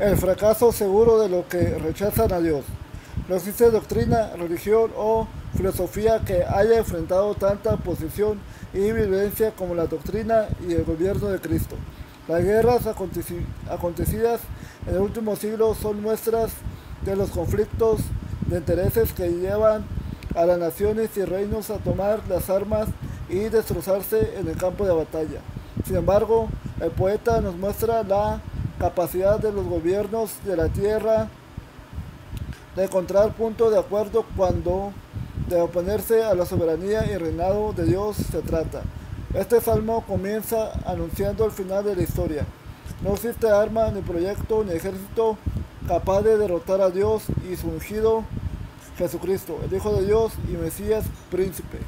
El fracaso seguro de los que rechazan a Dios. No existe doctrina, religión o filosofía que haya enfrentado tanta oposición y violencia como la doctrina y el gobierno de Cristo. Las guerras acontecidas en el último siglo son muestras de los conflictos de intereses que llevan a las naciones y reinos a tomar las armas y destrozarse en el campo de batalla. Sin embargo, el poeta nos muestra la capacidad de los gobiernos de la tierra de encontrar punto de acuerdo cuando de oponerse a la soberanía y reinado de Dios se trata. Este salmo comienza anunciando el final de la historia. No existe arma, ni proyecto, ni ejército capaz de derrotar a Dios y su ungido Jesucristo, el Hijo de Dios y Mesías príncipe.